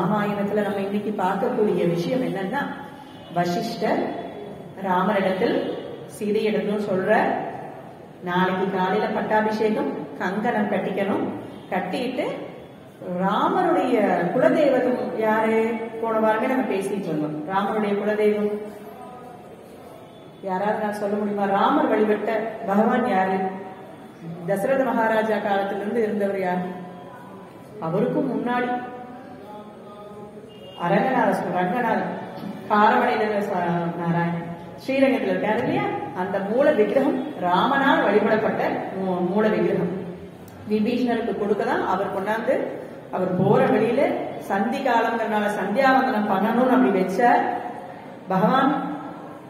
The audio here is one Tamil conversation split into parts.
ராமாயணத்துல நம்ம இன்னைக்கு பார்க்கக்கூடிய விஷயம் என்னன்னா வசிஷ்டர் ராமரிடத்தில் சீதையிடத்தில் சொல்ற நாளைக்கு காலையில பட்டாபிஷேகம் கங்கணம் கட்டிக்கணும். கட்டிட்டு ராமருடைய குலதெய்வம் யாரு? போன வாரமே நம்ம பேசிட்டு இருந்தோம். ராமருடைய குலதெய்வம். யாராவது நான் சொல்ல முடியுமா? ராமர் வழிபட்ட பகவான் யாரு? தசரத மகாராஜா காலத்திலிருந்து இருந்தவர் யார்? அவருக்கும் முன்னாடி அரங்கநாத ரங்கநாதன் காரமடையில நாராயணன் ஸ்ரீரங்கத்தில் இருக்காரு இல்லையா? அந்த மூல விக்கிரகம் ராமனால் வழிபடப்பட்ட மூ- மூல விக்கிரகம். விபீஷணருக்கு கொடுக்கதான் அவர் கொண்டாந்து அவர் போற வழியில சந்தி காலங்கிறனால சந்தியாவந்தனம் பண்ணணும்னு அப்படி வச்ச பகவான்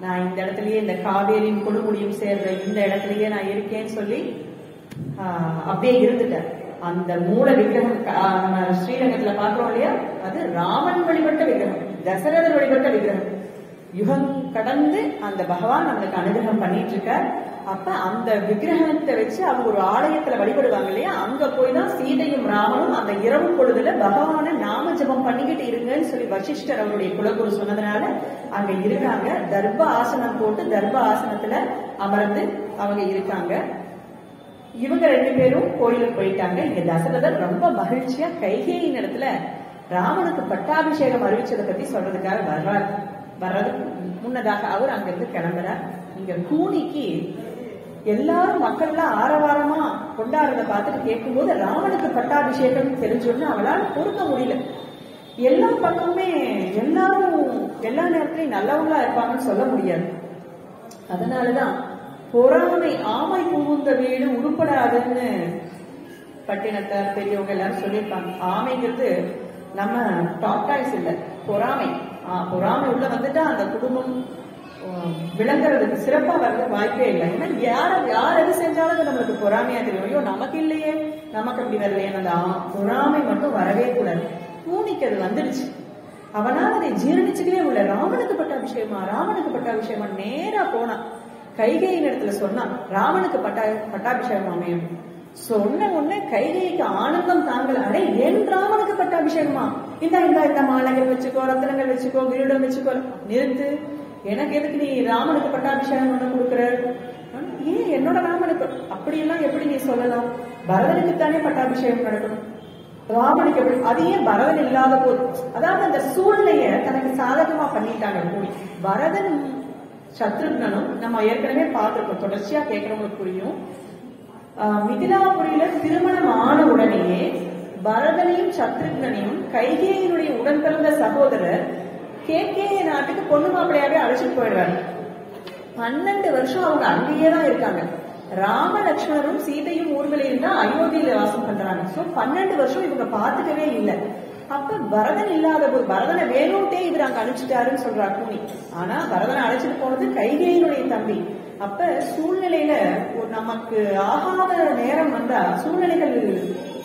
நான் இந்த இடத்துலயே இந்த காவேரியும் கொடுமுடியும் சேர்ற இந்த இடத்துலயே நான் இருக்கேன்னு சொல்லி அப்படியே இருந்துட்டேன் அந்த மூல விக்கிரகம் நம்ம ஸ்ரீரங்கத்துல பாக்குறோம் இல்லையா? அது ராமன் வழிபட்ட விக்கிரகம் தசரதர் வழிபட்ட விக்கிரகம். யுகம் கடந்து அந்த பகவான் நம்மளுக்கு அனுகிரகம் பண்ணிட்டு இருக்கார் அப்ப அந்த விக்கிரகத்தை வச்சு அவங்க ஒரு ஆலயத்துல வழிபடுவாங்க இல்லையா? அங்க போய் தான் சீதையும் ராமனும் அந்த இரவு பொழுதுல பகவானை நாம ஜெபம் பண்ணிக்கிட்டு இருங்கன்னு சொல்லி வசிஷ்டர் அவருடைய குலகுரு சொன்னதுனால அங்க இருக்காங்க. தர்ப ஆசனம் போட்டு தர்ப ஆசனத்துல அமர்ந்து அவங்க இருக்காங்க. இவங்க ரெண்டு பேரும் கோயிலுக்கு போயிட்டாங்க. இங்க தசரதர் ரொம்ப மகிழ்ச்சியா கைகேயின் இடத்துல ராமனுக்கு பட்டாபிஷேகம் அறிவிச்சதை பத்தி சொல்றதுக்காக வர்றார். வர்றதுக்கு முன்னதாக அவர் அங்கிருந்து கிளம்புறார். இங்க கூனிக்கு எல்லாரும் மக்கள்லாம் ஆரவாரமா கொண்டாடுறத பார்த்துட்டு கேட்கும்போது ராவனுக்கு பட்டாபிஷேகம் தெரிஞ்சோன்னு அவளால் பொறுக்க முடியல. எல்லா பக்கமுமே எல்லாரும் எல்லா நேரத்திலையும் நல்லவங்களா இருப்பாங்கன்னு சொல்ல முடியாது. அதனாலதான் பொறாமை ஆமை புகுந்த வீடு உருப்படாதுன்னு பட்டினத்தார் பெரியவங்க எல்லாரும் சொல்லியிருப்பாங்க ஆமைங்கிறது நம்ம டாக்டாய்ஸ் இல்லை பொறாமை. ஆ, பொறாமை உள்ள வந்துட்டா அந்த குடும்பம் விளங்குறதுக்கு சிறப்பா வர்ற வாய்ப்பே இல்லை. ஏன்னா யார யார் எது செஞ்சாலும் அது நம்மளுக்கு பொறாமையா தெரியும். ஐயோ நமக்கு இல்லையே நமக்கு அப்படி வரலையே அந்த ஆ- பொறாமை மட்டும் வரவே கூடாது. பூனிக்கு அது வந்துடுச்சு. அவனால் அதை ஜீரணிச்சுக்கவே உள்ள ராமனுக்கு பட்ட விஷயமா ராமனுக்கு பட்ட விஷயமா நேரா போனான் கைகையின் இடத்துல சொன்னா ராமனுக்கு பட்டா பட்டாபிஷேகம் அமையும். சொன்ன உடனே கைகைக்கு ஆனந்தம் தாங்கள் அடே என் ராமனுக்கு பட்டாபிஷேகமா? இந்த இந்தா இந்தா இந்த மாலைகள் வச்சுக்கோ ரத்தனங்கள் வச்சுக்கோ கிரீடம் வச்சுக்கோ. நிறுத்து. எனக்கு எதுக்கு நீ ராமனுக்கு பட்டாபிஷேகம் பண்ண கொடுக்குற? ஏன் என்னோட ராமனுக்கு? அப்படியெல்லாம் எப்படி நீ சொல்லலாம்? பரதனுக்கு தானே பட்டாபிஷேகம் நடக்கணும். ராமனுக்கு எப்படி? அது ஏன் பரதன் இல்லாத போது? அதாவது அந்த சூழ்நிலைய தனக்கு சாதகமா பண்ணிட்டாங்க. பரதன் சத்ருக்னனும் நம்ம ஏற்கனவே பார்த்துருக்கோம். தொடர்ச்சியா கேட்கறவங்களுக்கு புரியும். ஆஹ் மிதிலாபுரியில திருமணம் ஆன உடனேயே பரதனையும் சத்ருக்னனையும் கைகேயினுடைய உடன் பிறந்த சகோதரர் கேகேய நாட்டுக்கு பொண்ணு மாப்பிளையாவே அழைச்சிட்டு போயிடுறாரு. பன்னெண்டு வருஷம் அவங்க அங்கேயே தான் இருக்காங்க. ராம லட்சுமணரும் சீதையும் ஊர்களில் தான் அயோத்தியில வாசம் பண்றாங்க. சோ பன்னெண்டு வருஷம் இவங்க பார்த்துக்கவே இல்லை. அப்ப பரதன் இல்லாத போது பரதனை வேணும்ட்டே இவர் அங்க அனுப்பிச்சிட்டாருன்னு சொல்றா கூனி ஆனா பரதனை அழைச்சிட்டு போனது கைகேயினுடைய தம்பி. அப்ப சூழ்நிலையில ஒரு நமக்கு ஆகாத நேரம் வந்தா சூழ்நிலைகள்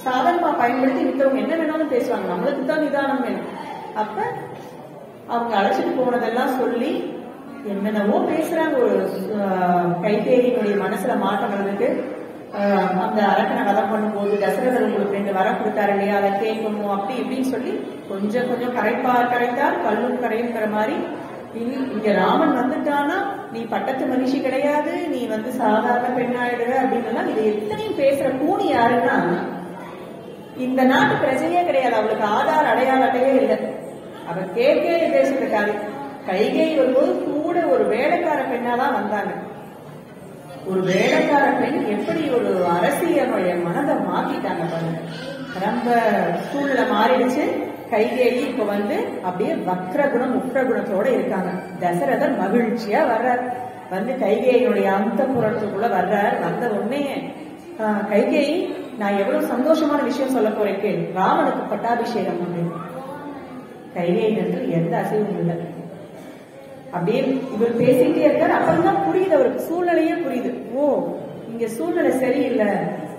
சாதகமா பயன்படுத்தி மித்தவங்க என்ன வேணாலும் பேசுவாங்க. நம்மளுக்கு தான் நிதானம் வேணும். அப்ப அவங்க அழைச்சிட்டு போனதெல்லாம் சொல்லி என்னென்னவோ பேசுறாங்க. ஒரு ஆஹ், மனசுல மாற்றம் வர்றதுக்கு அந்த அரக்கனை வதம் பண்ணும்போது தசரதர் உங்களுக்கு ரெண்டு வரம் கொடுத்தாரு இல்லையா? அதை கேட்கணும் அப்படி இப்படின்னு சொல்லி கொஞ்சம் கொஞ்சம் கரைப்பார் கரைத்தால் கல்லும் கரையுங்கிற மாதிரி. இங்க ராமன் வந்துட்டானா நீ பட்டத்து மனுஷி கிடையாது நீ வந்து சாதாரண பெண்ணாயிடுவ அப்படின்னு இது எத்தனையும் பேசுற கூணி யாருன்னா இந்த நாட்டு பிரஜையே கிடையாது அவளுக்கு ஆதார் அடையாள அட்டையே இல்லை. அவ கேட்கே இருக்காரு. கைகை வரும்போது கூட ஒரு வேலைக்கார பெண்ணா தான் வந்தாங்க. ஒரு வேலைக்கார பெண் எப்படி ஒரு அரசியலுடைய மனதை மாத்திட்டாங்க பாருங்க. ரொம்ப சூழ்நிலை மாறிடுச்சு. கைகேயி இப்ப வந்து அப்படியே வக்ர குணம் உக்ர குணத்தோட இருக்காங்க. தசரதர் மகிழ்ச்சியா வர்றார். வந்து கைகேயினுடைய அந்த புறத்துக்குள்ள வர்றார். வந்த உடனே கைகேயி நான் எவ்வளவு சந்தோஷமான விஷயம் சொல்ல போறேன் கேள். ராமனுக்கு பட்டாபிஷேகம் அப்படின்னு கைகேயினத்தில் எந்த அசைவும் இல்லை. அப்படியே இவர் பேசிட்டே இருக்காரு. அப்புறம் புரியுது அவருக்கு. சூழ்நிலையே புரியுது. ஓ இங்க சூழ்நிலை சரியில்லை.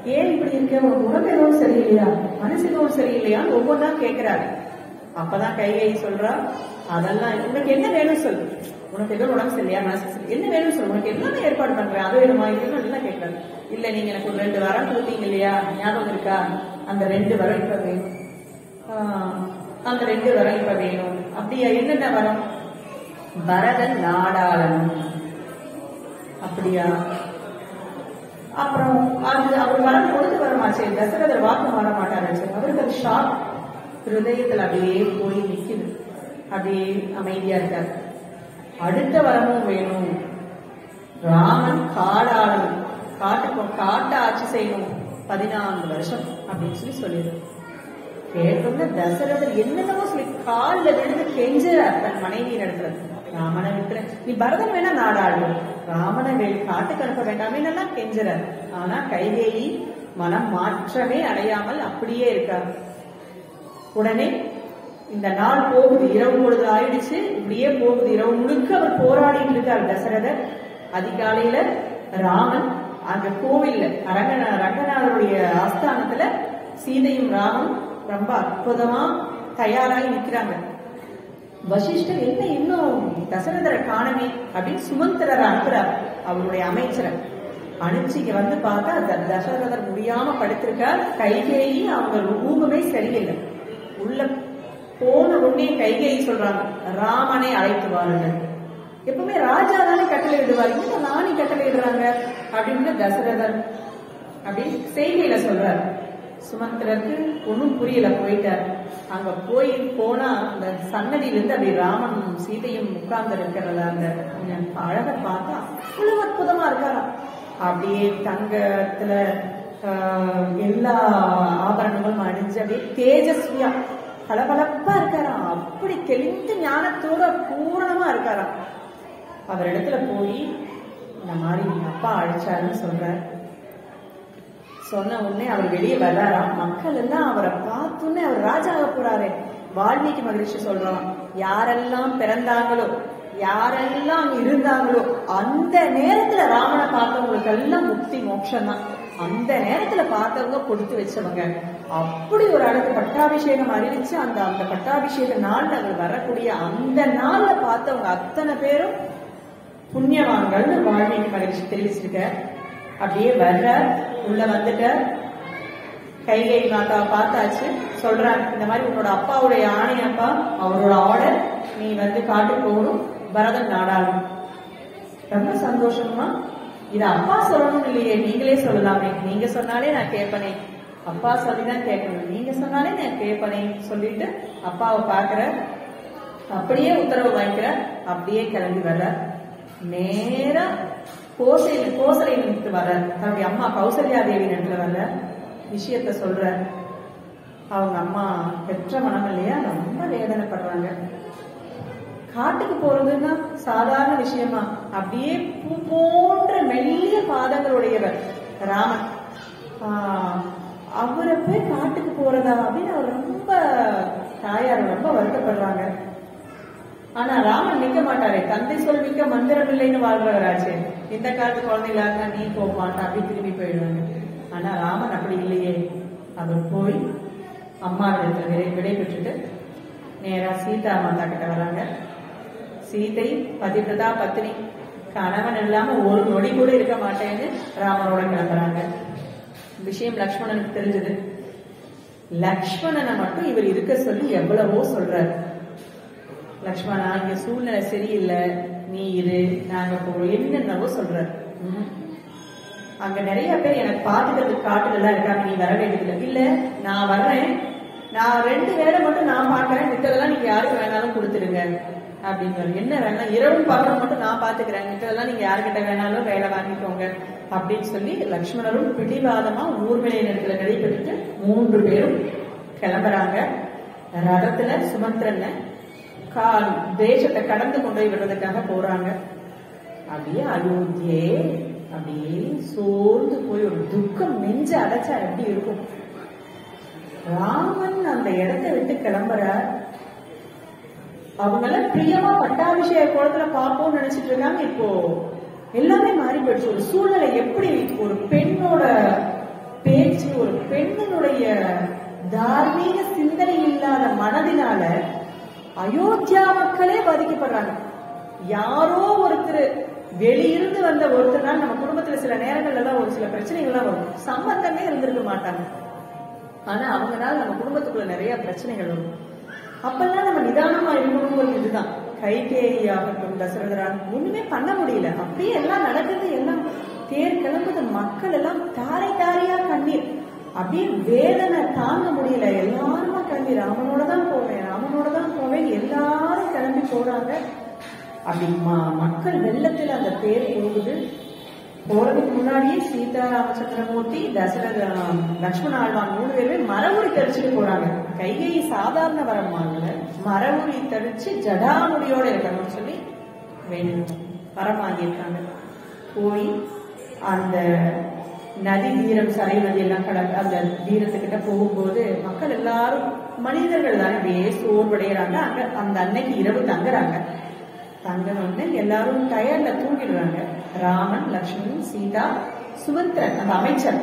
ஏன் இப்படி இருக்க? உனக்கு உடம்பு எதுவும் சரியில்லையா? மனசு எதுவும் சரியில்லையான்னு ஒவ்வொன்றா கேட்கிறாரு. அப்பதான் கைகை சொல்றா அதெல்லாம் உனக்கு என்ன வேணும் சொல்லு. உனக்கு எதுவும் உடம்பு சரியில்லையா? மனசு சரி என்ன வேணும் சொல்லு. உனக்கு என்ன ஏற்பாடு பண்றேன் அது வேணுமா? இது வேணும்? எல்லாம் கேட்கறாரு. இல்ல நீங்க எனக்கு ஒரு ரெண்டு வரம் கொடுத்தீங்க இல்லையா? ஞாபகம் இருக்கா? அந்த ரெண்டு வரம் இப்ப வேணும். அந்த ரெண்டு வரம் இப்ப வேணும். அப்படியா? என்னென்ன வரம் பரதன் நாடாளனும். அப்படியா? அப்புறம் அது அவர் வரம் பொழுது வரமாச்சே தசரதர் வாக்கு மாற மாட்டார் அவருக்கு அது ஷாக் ஹிருதயத்தில் அப்படியே போய் நிற்குது. அப்படியே அமைதியா இருக்கார். அடுத்த வரமும் வேணும். ராமன் காடாளன். காட்டு காட்ட ஆட்சி செய்யணும். பதினான்கு வருஷம் அப்படின்னு சொல்லி சொல்லிடு கேட்டோம்னா தசரதர் என்னென்னவோ சொல்லி காலில் விழுந்து கெஞ்சுறார் தன் மனைவி நடத்துறது. ராமனை விட்டுற நீ பரதன் வேணா நாடாடு. ராமனை வெளி காட்டுக்கு அனுப்ப வேண்டாமே. நல்லா கெஞ்சுறார். ஆனா கைகேயி மனம் மாற்றமே அடையாமல் அப்படியே இருக்கார். உடனே இந்த நாள் போகுது. இரவு பொழுது ஆயிடுச்சு. இப்படியே போகுது. இரவு முழுக்க அவர் போராடிட்டு இருக்கார் தசரதர். அதிகாலையில ராமன் அந்த கோவில்ல அரங்கன ரங்கநாதருடைய ஆஸ்தானத்துல சீதையும் ராமன் ரொம்ப அற்புதமா தயாராகி நிக்கிறாங்க. வசிஷ்டர் என்ன இன்னும் தசரதரை காணமே அப்படின்னு சுமந்திரரை அனுப்புறார் அவருடைய அமைச்சரை. அனுப்பிச்சு இங்க வந்து பார்த்தா த- தசரதர் முடியாம படுத்திருக்கார். கைகேயி அவங்க ரூபமே சரியில்லை. உள்ள போன உடனே கைகேயி சொல்றாங்க ராமனை அழைத்து வாருங்கள். எப்பவுமே ராஜா தானே கட்டளை இடுவார். இந்த ராணி கட்டளை இடுறாங்க? அப்படின்னு தசரதர் அப்படி செய்தியில சொல்றாரு. சுமந்திரருக்கு ஒன்றும் புரியல போயிட்டார். அங்க போய் போனா அந்த சன்னதியில இருந்து அப்படி ராமன் சீதையும் உட்கார்ந்து இருக்கிறத அந்த அழக பார்த்தா அவ்வளவு அற்புதமா இருக்காராம் அப்படியே தங்கத்துல எல்லா ஆபரணங்களும் அணிஞ்சு அப்படியே தேஜஸ்வியா பளபளப்பா இருக்காராம் அப்படி தெளிந்த ஞானத்தோட பூரணமா இருக்காராம் அவர் இடத்துல போய் இந்த மாதிரி எங்க அப்பா அழைச்சாருன்னு சொல்றார். சொன்ன உடனே அவர் வெளியே வர்றாராம். மக்கள் எல்லாம் அவரை பார்த்துன்னு அவர் ராஜாக போறாரே. வால்மீகி மகிழ்ச்சி சொல்றோம் யாரெல்லாம் பிறந்தாங்களோ யாரெல்லாம் அங்க இருந்தாங்களோ அந்த நேரத்துல ராமனை பார்த்தவங்களுக்கு எல்லாம் முக்தி மோட்சம் தான் அந்த நேரத்துல பார்த்தவங்க கொடுத்து வச்சவங்க. அப்படி ஒரு அளவுக்கு பட்டாபிஷேகம் அறிவிச்சு அந்த அந்த பட்டாபிஷேக நாள் அவர் வரக்கூடிய அந்த நாள்ல பார்த்தவங்க அத்தனை பேரும் புண்ணியவான்கள்னு வால்மீகி மகிழ்ச்சி தெரிவிச்சிருக்க அப்படியே வர்ற உள்ள வந்துட்ட கைகை மாதாவை பார்த்தாச்சு. சொல்றாங்க இந்த மாதிரி உன்னோட அப்பாவுடைய ஆணையப்பா அவரோட ஆர்டர் நீ வந்து காட்டு போகணும் பரதன் நாடாளும் ரொம்ப சந்தோஷமா இது அப்பா சொல்லணும் இல்லையே நீங்களே சொல்லலாமே. நீங்க சொன்னாலே நான் கேட்பனே. அப்பா சொல்லிதான் கேட்கணும். நீங்க சொன்னாலே நான் கேட்பனே சொல்லிட்டு அப்பாவை பாக்குற அப்படியே உத்தரவு வாங்கிக்கிற அப்படியே கிளம்பி வர்ற. நேரம் கோசையில கோசலை நினைத்து வர தன்னுடைய அம்மா கௌசல்யா தேவி இடத்துல வர விஷயத்த சொல்ற அவங்க அம்மா பெற்ற மனம் இல்லையா ரொம்ப வேதனைப்படுறாங்க. காட்டுக்கு போறதுன்னா சாதாரண விஷயமா? அப்படியே பூ போன்ற மெல்லிய பாதங்களுடையவர் ராமன். அவரை போய் காட்டுக்கு போறதா அப்படின்னு அவர் ரொம்ப தாயார் ரொம்ப வருத்தப்படுறாங்க. ஆனா ராமன் நிக்க மாட்டாரே. தந்தை சொல் மிக்க மந்திரம் இல்லைன்னு வாழ்றவராச்சே இந்த காலத்து குழந்தைகளாக நீ போக மாட்டா அப்படி திரும்பி போயிடுவாங்க. ஆனா ராமன் அப்படி இல்லையே. அவர் போய் அம்மா இடத்துல விடை விடை பெற்றுட்டு நேரா சீதா மாதா கிட்ட வராங்க. சீதை பதிவிரதா பத்தினி. கணவன் இல்லாம ஒரு நொடி கூட இருக்க மாட்டேன்னு ராமனோட கிளம்புறாங்க. விஷயம் லக்ஷ்மணனுக்கு தெரிஞ்சது. லக்ஷ்மணனை மட்டும் இவர் இருக்க சொல்லி எவ்வளவோ சொல்றாரு. லக்ஷ்மணா இங்க சூழ்நிலை சரியில்லை. நீ இரு நாங்க போறோம் என்னென்னவோ சொல்றாரு. ம். அங்க நிறைய பேர் எனக்கு பாத்துக்கிறதுக்கு காட்டுல எல்லாம் இருக்காங்க. நீ வர வேண்டியதில்லை. இல்ல நான் வர்றேன். நான் ரெண்டு வேலை மட்டும் நான் பாக்குறேன் மித்ததெல்லாம் நீங்க யாருக்கு வேணாலும் கொடுத்துருங்க அப்படின்னு என்ன வேணாம் இரவும் பகலும் மட்டும் நான் பாத்துக்கிறேன் மித்ததெல்லாம் நீங்க யாருக்கிட்ட வேணாலும் வேலை வாங்கிக்கோங்க. அப்படின்னு சொல்லி லக்ஷ்மணரும் பிடிவாதமா ஊர்மலை இடத்துல நடைபெற்றுட்டு மூன்று பேரும் கிளம்புறாங்க. ரதத்துல சுமந்திரன் கால் தேசத்தை கடந்து கொண்டு போய் விடுறதுக்காக போறாங்க. அப்படியே அயோத்தியே அப்படியே சோர்ந்து போய் ஒரு துக்கம் நெஞ்சு அடைச்சா எப்படி இருக்கும்? ராமன் அந்த இடத்தை விட்டு கிளம்புற அவங்கள பிரியமா பட்டாபிஷேக குளத்துல பார்ப்போம்னு நினைச்சிட்டு இருந்தாங்க இப்போ. எல்லாமே மாறி போயிடுச்சு. ஒரு சூழ்நிலை எப்படி ஒரு பெண்ணோட பேச்சு ஒரு பெண்ணினுடைய தார்மீக சிந்தனை இல்லாத மனதினால அயோத்தியா மக்களே பாதிக்கப்படுறாங்க. யாரோ ஒருத்தர் வெளியிருந்து வந்த ஒருத்தர்னால நம்ம குடும்பத்துல சில நேரங்கள்ல எல்லாம் ஒரு சில பிரச்சனைகள்லாம் வரும். சம்பந்தமே இருந்திருக்க மாட்டாங்க. ஆனா அவங்கனால நம்ம குடும்பத்துக்குள்ள நிறைய பிரச்சனைகள் வரும். அப்பெல்லாம் நம்ம நிதானமா இருக்கணும் இதுதான். கைகேயி ஆகட்டும் தசரதரான் ஒண்ணுமே பண்ண முடியல. அப்படியே எல்லாம் நடக்குது எல்லாம் தேர் கிளம்புது மக்கள் எல்லாம் தாரை தாரையா கண்ணீர். அப்படியே வேதனை தாங்க முடியல. எல்லாருமா கிளம்பி ராமனோட தான் போவேன் அவங்களோட தான் போவேன் எல்லாரும் கிளம்பி போறாங்க. அப்படி மக்கள் வெள்ளத்தில் அந்த பேர் போகுது. போறதுக்கு முன்னாடியே சீதா ராமச்சந்திரமூர்த்தி தசரத லக்ஷ்மண ஆழ்வான் மூணு பேருமே மரவுரி தரிச்சுட்டு போறாங்க. கைகை சாதாரண வரம் வாங்கல மரமுறி தரிச்சு ஜடாமுடியோட இருக்கணும்னு சொல்லி வேணும். வரம் வாங்கியிருக்காங்க போய் அந்த நதி தீரம் சரை நதி எல்லாம் கடந்து அந்த தீரத்துக்கிட்ட போகும்போது மக்கள் எல்லாரும் மனிதர்கள் தான் அப்படியே சோர்வடைகிறாங்க. அங்க அந்த அன்னைக்கு இரவு தங்குறாங்க. தங்கணும்னு எல்லாரும் டயர்ல தூங்கிடுறாங்க. ராமன் லக்ஷ்மணன் சீதா சுமந்திரன் அந்த அமைச்சர்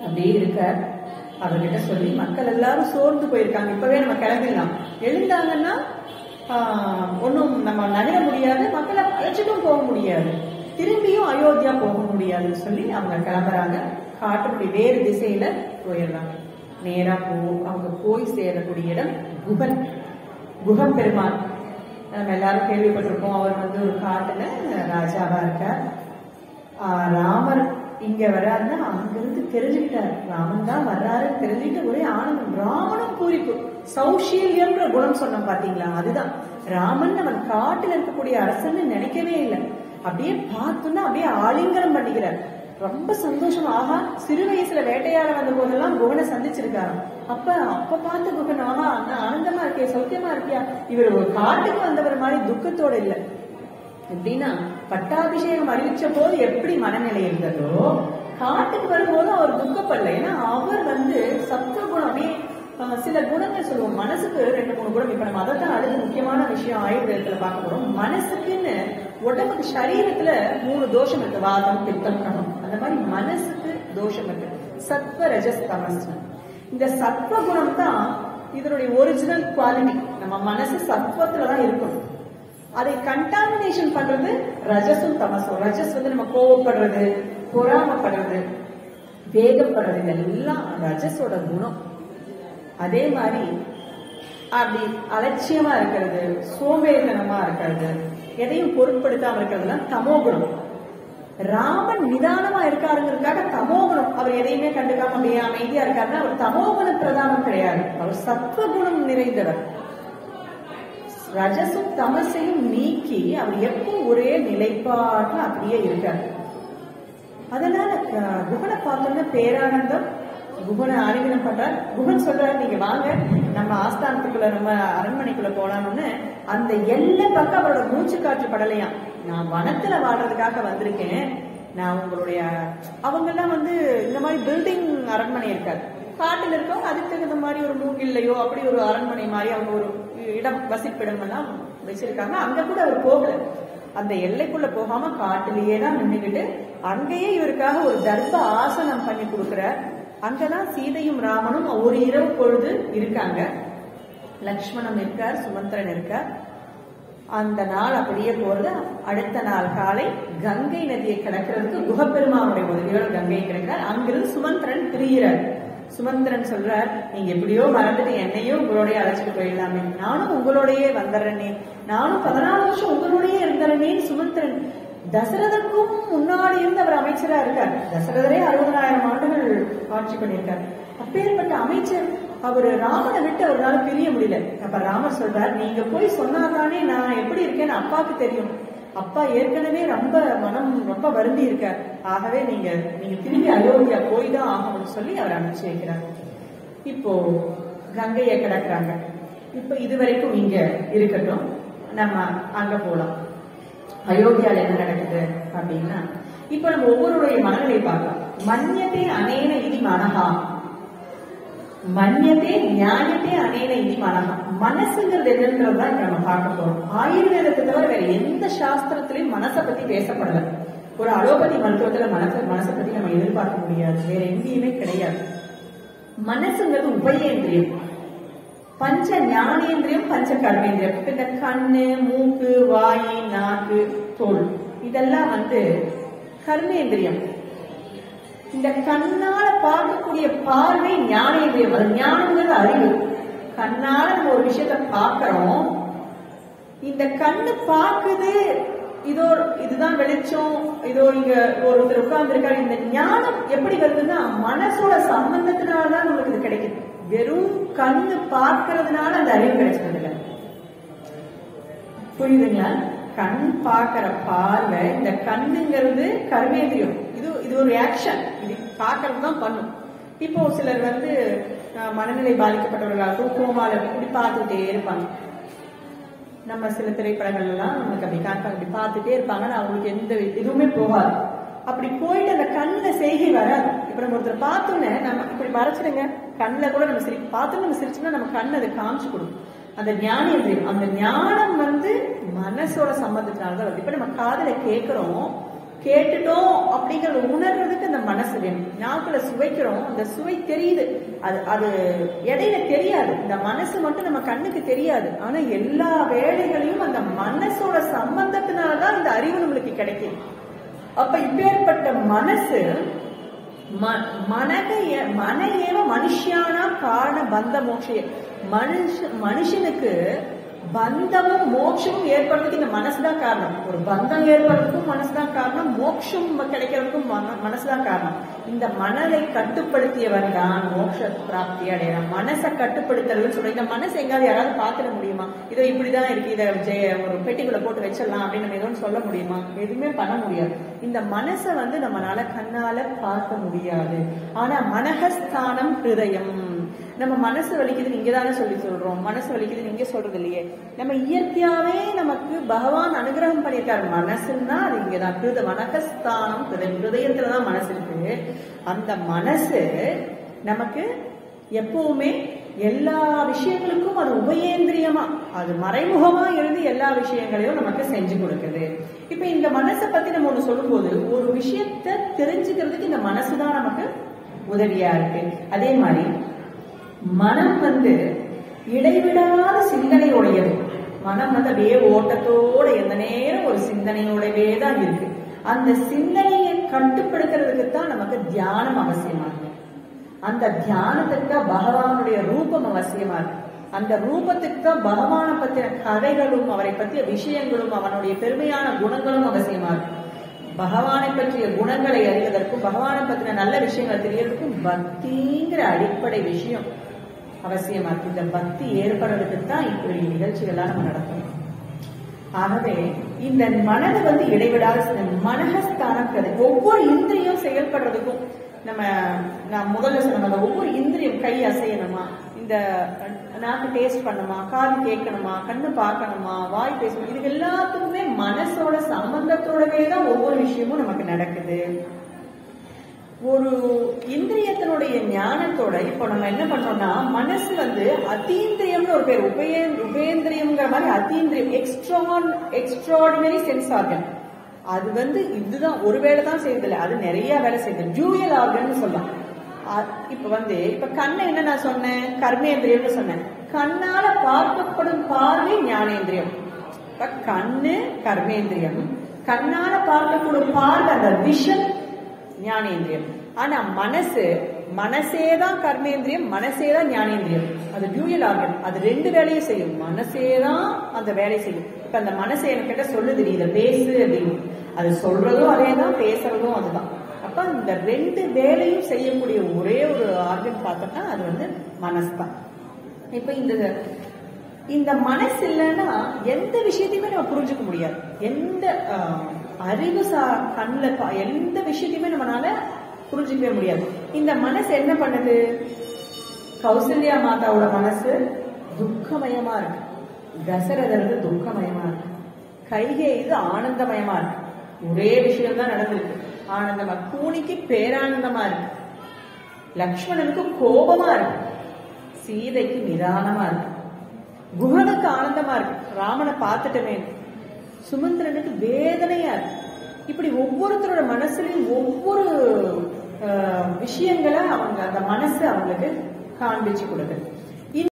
அப்படியே இருக்க அவர்கிட்ட சொல்லி மக்கள் எல்லாரும் சோர்ந்து போயிருக்காங்க. இப்பவே நம்ம கிளம்பிடலாம். எழுந்தாங்கன்னா ஆஹ், ஒண்ணும் நம்ம நகர முடியாது. மக்களை அழைச்சிட்டும் போக முடியாது. திரும்பி அயோத்தியா போக முடியாதுன்னு சொல்லி அவங்க கிளம்புறாங்க. காட்டுப்படி வேறு திசையில போயிடுறாங்க. நேரா போ அவங்க போய் சேரக்கூடிய இடம் குகன். குகம் பெருமாள் நம்ம எல்லாரும் கேள்விப்பட்டிருக்கோம் அவர் வந்து ஒரு காட்டுல ராஜாவா இருக்கார். ஆஹ் ராமர் இங்க வராருன்னா அங்கிருந்து தெரிஞ்சுக்கிட்டார். ராமன் தான் வர்றாருன்னு தெரிஞ்சுக்கிட்டு ஒரே ஆனந்தம். ராமனும் பூரிப்பு. சௌஷீல்யம்ன்ற குணம் சொன்னோம் பாத்தீங்களா? அதுதான். ராமன் அவன் காட்டுல இருக்கக்கூடிய அரசன்னு நினைக்கவே இல்லை. அப்படியே பார்த்தோன்னா அப்படியே ஆலிங்கனம் பண்ணிக்கிறார். ரொம்ப சந்தோஷம் ஆஹா சிறு வயசுல வேட்டையாட வந்த போதெல்லாம் குகனை சந்திச்சிருக்காராம். அப்ப அப்ப பார்த்த குகன் ஆஹா அண்ணா ஆனந்தமா இருக்கே சௌக்கியமா இருக்கியா? இவர் ஒரு காட்டுக்கு வந்தவர் மாதிரி துக்கத்தோட இல்ல. எப்படின்னா பட்டாபிஷேகம் அறிவிச்ச போது எப்படி மனநிலை இருந்ததோ காட்டுக்கு வரும்போது அவர் துக்கப்படல. ஏன்னா அவர் வந்து சத்த குணமே சில குணங்கள் சொல்லுவோம். மனசுக்கு ரெண்டு மூணு குணம். இப்ப நம்ம அதை தான் அடுத்து முக்கியமான விஷயம் ஆயுர்வேதத்துல பார்க்க போறோம். மனசுக்குன்னு உடம்புக்கு சரீரத்துல மூணு தோஷம் இருக்கு. வாதம் பித்தம் கணம் அந்த மாதிரி மனசுக்கு தோஷம் இருக்கு. சத்வ ரஜஸ் தமஸ். இந்த சத்வ குணம் தான் இதனுடைய ஒரிஜினல் குவாலிட்டி நம்ம மனசு சத்வத்துல தான் இருக்கணும். அதை கண்டாமினேஷன் பண்றது ரஜசும் தமசும் ரஜஸ் வந்து நம்ம கோவப்படுறது பொறாமப்படுறது வேகப்படுறது இதெல்லாம் ரஜஸோட குணம். அதே மாதிரி அப்படி அலட்சியமா இருக்கிறது சோம்பேறித்தனமா இருக்கிறது எதையும் பொருட்படுத்தாம இருக்கிறதுலாம் தமோகுணம் ராமன் நிதானமா இருக்காருங்கிறதுக்காக தமோகுணம் அவர் எதையுமே கண்டுக்காம அப்படியே அமைதியா இருக்காருன்னா அவர் தமோகுண பிரதானம் கிடையாது. அவர் சத்வகுணம் நிறைந்தவர். ரஜசும் தமசையும் நீக்கி அவர் எப்போ ஒரே நிலைப்பாட்டுல அப்படியே இருக்காரு. அதனால குகனை பார்த்தோம்னா பேரானந்தம் குகனை ஆலிங்கனம் பண்றார் குகன் சொல்றாரு நீங்க வாங்க நம்ம ஆஸ்தானத்துக்குள்ள நம்ம அரண்மனைக்குள்ள போலாம்னு. அந்த எல்லை பக்கம் அவரோட மூச்சு காற்று படலையாம் நான் வனத்துல வாழ்றதுக்காக வந்திருக்கேன். நான் உங்களுடைய அவங்க எல்லாம் வந்து இந்த மாதிரி பில்டிங் அரண்மனை இருக்காது. காட்டில் இருக்கவங்க அதுக்கு தகுந்த மாதிரி ஒரு மூங்கில்லையோ அப்படி ஒரு அரண்மனை மாதிரி அவங்க ஒரு இடம் வசிப்பிடம் எல்லாம் வச்சிருக்காங்க. அங்க கூட அவர் போகல. அந்த எல்லைக்குள்ள போகாம காட்டிலேயே தான் நின்றுகிட்டு அங்கேயே இவருக்காக ஒரு தர்ப்ப ஆசனம் பண்ணி கொடுக்குற அங்கதான் சீதையும் ராமனும் ஒரு இரவு பொழுது இருக்காங்க. லக்ஷ்மணன் இருக்கார் சுமந்திரன் இருக்கார் அந்த நாள் அப்படியே போறது. அடுத்த நாள் காலை கங்கை நதியை கடக்கிறதுக்கு குகப்பெருமாவுடைய உதவியோட கங்கையை கிடக்கிறார். அங்கிருந்து சுமந்திரன் பிரிகிறார் சுமந்திரன் சொல்றார் நீங்க எப்படியோ மறந்துட்டு என்னையும் உங்களோடய அழைச்சிட்டு போயிடலாமே. நானும் உங்களோடயே வந்துடுறேனே. நானும் பதினாலு வருஷம் உங்களோடயே இருந்துறேனேன்னு சுமந்திரன் தசரதற்கும் முன்னாடி இருந்து அவர் அமைச்சரா இருக்கார். தசரதரே அறுபதாயிரம் ஆண்டுகள் ஆட்சி பண்ணியிருக்கார். அப்பேற்பட்ட அமைச்சர் அவர் ராமனை விட்டு அவரால பிரிய முடியல. அப்ப ராமர் சொல்றார் நீங்க போய் சொன்னாதானே நான் எப்படி இருக்கேன்னு அப்பாவுக்கு தெரியும். அப்பா ஏற்கனவே ரொம்ப மனம் ரொம்ப வருந்தி இருக்கார். ஆகவே நீங்க நீங்க திரும்பி அயோத்தியா போய் தான் ஆகணும்னு சொல்லி அவர் அனுப்பிச்சு வைக்கிறார். இப்போ கங்கையை கிடக்குறாங்க. இப்ப இது வரைக்கும் இங்க இருக்கட்டும். நம்ம அங்க போலாம். அயோத்தியால என்ன நடக்குது அப்படின்னா இப்ப நம்ம ஒவ்வொருடைய மனநிலை பார்க்கலாம். மன்யத்தை அனேன இதி மனகா மன்யத்தே நியாயத்தே அனேன இதி மனகா மனசுங்கிறது என்னன்றது தான் இப்ப நம்ம பார்க்க போறோம். ஆயுர்வேதத்தை தவிர வேற எந்த சாஸ்திரத்திலையும் மனசை பத்தி பேசப்படல. ஒரு அலோபதி மருத்துவத்துல மனச மனசை பத்தி நம்ம எதிர்பார்க்க முடியாது. வேற எங்கேயுமே கிடையாது. மனசுங்கிறது உபயேந்திரியம். பஞ்ச ஞானேந்திரியம் பஞ்ச கர்மேந்திரியம். இந்த கண்ணு மூக்கு வாய் நாக்கு தோல். இதெல்லாம் வந்து கர்மேந்திரியம். இந்த கண்ணால பார்க்கக்கூடிய பார்வை ஞானேந்திரியம். அது ஞானங்கிறது அறிவு. கண்ணால நம்ம ஒரு விஷயத்த பார்க்கறோம். இந்த கண்ணு பார்க்குது. இதோ இதுதான் வெளிச்சம். இதோ இங்க ஒருத்தர் உட்கார்ந்துருக்காரு. இந்த ஞானம் எப்படி வருதுன்னா மனசோட சம்பந்தத்தினாலதான் நம்மளுக்கு இது கிடைக்குது. வெறும் கண்ணு பார்க்கறதுனால அந்த அறிவு கிடைச்சது இல்லை புரியுதுங்களா? கண் பார்க்கிற பார்வை இந்த கண்ணுங்கிறது கர்மேந்திரியம். இது இது ஒரு ஆக்ஷன் இது பார்க்கறது தான் பண்ணும். இப்போ சிலர் வந்து மனநிலை பாதிக்கப்பட்டவர்களாகவும் கோமால இப்படி பார்த்துட்டே இருப்பாங்க. நம்ம சில திரைப்படங்கள் எல்லாம் நமக்கு அப்படி காட்டுறாங்க அப்படி பார்த்துட்டே இருப்பாங்க. அவங்களுக்கு எந்த இதுவுமே போகாது. அப்படி போயிட்டு அந்த கண்ணுல செய்கை வராது. இப்ப நம்ம ஒருத்தர் பார்த்தோன்னே நம்ம இப்படி மறைச்சிடுங்க. கண்ணுல கூட நம்ம சிரி பார்த்து நம்ம சிரிச்சோம்னா நம்ம கண் அதை காமிச்சு கொடுக்கும். அந்த ஞானேந்திரியம் அந்த ஞானம் வந்து மனசோட சம்பந்தத்தினால்தான் வருது. இப்ப நம்ம காதல கேட்கிறோம் கேட்டுட்டோம் அப்படிங்கறத உணர்றதுக்கு அந்த மனசு வேணும். நாக்குல சுவைக்கிறோம் அந்த சுவை தெரியுது. அது அது இடையில தெரியாது. இந்த மனசு மட்டும் நம்ம கண்ணுக்கு தெரியாது. ஆனா எல்லா வேலைகளையும் அந்த மனசோட சம்பந்தத்தினாலதான் இந்த அறிவு நம்மளுக்கு கிடைக்கும் அப்ப இப்பேற்பட்ட மனசு ம- மனக மன ஏவ மனுஷியானா காரண பந்த மோட்சய. மனுஷ மனுஷனுக்கு பந்தமும் மோட்சமும் ஏற்படுறதுக்கு இந்த மனசுதான் காரணம். ஒரு பந்தம் ஏற்படுறதுக்கும் மனசுதான் காரணம் மோட்சம் கிடைக்கிறதுக்கும் மன- மனசுதான் காரணம். இந்த மனதை கட்டுப்படுத்தியவன் தான் மோட்ச பிராப்தி அடையலாம் மனசை கட்டுப்படுத்துறதுன்னு சொல்ற இந்த மனசு எங்காவது யாராவது பாத்துட முடியுமா? இதோ இப்படிதான் இருக்கு. இதை ஜெய ஒரு பெட்டிக்குள்ள போட்டு வச்சிடலாம் அப்படின்னு நம்ம எதுவும் சொல்ல முடியுமா? எதுவுமே பண்ண முடியாது. இந்த மனசை வந்து நம்மளால கண்ணால பார்க்க முடியாது. ஆனா மனகஸ்தானம் ஹிருதயம். நம்ம மனசு வலிக்குதுன்னு இங்க தானே சொல்லி சொல்றோம். மனசு வலிக்குதுன்னு நீங்க சொல்றது இல்லையே நம்ம இயற்கையாவே நமக்கு பகவான் அனுகிரகம் பண்ணியிருக்காரு. மனசுன்னா அது இங்கதான் கிருத மனகஸ்தானம் ஹிருதயத்துலதான் மனசு இருக்கு. அந்த மனசு நமக்கு எப்பவுமே எல்லா விஷயங்களுக்கும் அது உபயேந்திரியமா அது மறைமுகமா இருந்து எல்லா விஷயங்களையும் நமக்கு செஞ்சு கொடுக்குது. இப்ப இந்த மனசை பத்தி நம்ம ஒண்ணு சொல்லும்போது ஒரு விஷயத்த தெரிஞ்சுக்கிறதுக்கு இந்த மனசுதான் நமக்கு உதவியா இருக்கு. அதே மாதிரி மனம் வந்து இடைவிடாத சிந்தனையுடையது. மனம் வந்து அப்படியே ஓட்டத்தோட எந்த நேரம் ஒரு சிந்தனையோடவே தான் இருக்கு. அந்த சிந்தனையை கட்டுப்படுத்துறதுக்கு தான் நமக்கு தியானம் அவசியமா இருக்கு. அந்த தியானத்துக்கு தான் பகவானுடைய ரூபம் அவசியமா இருக்கு. அந்த ரூபத்துக்கு தான் பகவானை பத்தின கதைகளும் அவரை பற்றிய விஷயங்களும் அவனுடைய பெருமையான குணங்களும் அவசியமா இருக்கு. பகவானை பற்றிய குணங்களை அறிவதற்கும் பகவானை பத்தின நல்ல விஷயங்கள் தெரியறதுக்கும் பக்திங்கிற அடிப்படை விஷயம். அவசியமாக்கு இந்த பக்தி ஏற்படுறதுக்கு தான் இப்படி நிகழ்ச்சிகள்லாம் நம்ம நடத்தணும். ஆகவே இந்த மனது வந்து இடைவிடாத சிந்தனை. மனகஸ்தானங்கிறது ஒவ்வொரு இந்திரியம் செயல்படுறதுக்கும் நம்ம நான் முதல்ல சொன்ன ஒவ்வொரு இந்திரியம் கை அசையணுமா? இந்த நாக்கு டேஸ்ட் பண்ணுமா காது கேட்கணுமா? கண்ணு பார்க்கணுமா? வாய் பேசணும்? இது எல்லாத்துக்குமே மனசோட சம்பந்தத்தோடவே தான் ஒவ்வொரு விஷயமும் நமக்கு நடக்குது. ஒரு இந்திரியத்தினுடைய ஞானத்தோட இப்போ நம்ம என்ன பண்றோம்னா மனசு வந்து அதீந்திரியம்னு ஒரு பேர் உபய உபேந்திரியம்ங்கிற மாதிரி அதீந்திரியம் எக்ஸ்ட்ரான் எக்ஸ்ட்ராடினரி சென்ஸ் ஆர்கன் அது வந்து இதுதான் ஒரு வேலை தான் செய்யுது அது நிறைய வேலை செய்யுது ஜூயல் ஆர்கன் சொல்லலாம் இப்ப வந்து இப்ப கண்ணை என்ன நான் சொன்னேன்? கர்மேந்திரியம்னு சொன்னேன். கண்ணால பார்க்கப்படும் பார்வை ஞானேந்திரியம். இப்ப கண்ணு கர்மேந்திரியம். கண்ணால பார்க்கக்கூடிய பார்வை அந்த விஷன் ஞானேந்திரியம். ஆனா மனசு மனசே தான் கர்மேந்திரியம் மனசே தான் ஞானேந்திரியம். அது டியூயல் ஆர்கன் அது ரெண்டு வேலையும் செய்யும். மனசே தான் அந்த வேலையை செய்யும். இப்ப அந்த மனசு என்கிட்ட சொல்லுது நீ இதை பேசு அப்படின்னு. அது சொல்றதும் அதே தான் பேசுறதும் அதுதான் அப்ப இந்த ரெண்டு வேலையும் செய்யக்கூடிய ஒரே ஒரு ஆர்கன் பார்த்தோம்னா அது வந்து மனசு தான் இப்ப இந்த இந்த மனசு இல்லைன்னா எந்த விஷயத்தையுமே நம்ம புரிஞ்சுக்க முடியாது. எந்த அறிவு சா கண்ணில் எந்த விஷயத்தையுமே நம்மளால புரிஞ்சுக்கவே முடியாது. இந்த மனசு என்ன பண்ணுது? கௌசல்யா மாதாவோட மனசு துக்கமயமா இருக்கு. தசரதருக்கு துக்கமயமா இருக்கு. கைகே இது ஆனந்தமயமா இருக்கு. ஒரே விஷயம் தான் நடந்திருக்கு. ஆனந்தமா கூனிக்கு பேரானந்தமா இருக்கு. லக்ஷ்மணனுக்கு கோபமா இருக்கு. சீதைக்கு நிதானமா இருக்கு. குஹனுக்கு ஆனந்தமா இருக்கு. ராமனை பார்த்துட்டமே. சுமந்திரனுக்கு வேதனையா இருக்கு. இப்படி ஒவ்வொருத்தரோட மனசுலயும் ஒவ்வொரு விஷயங்களை அவங்க அந்த மனசு அவங்களுக்கு காண்பிச்சு கொடுக்குது.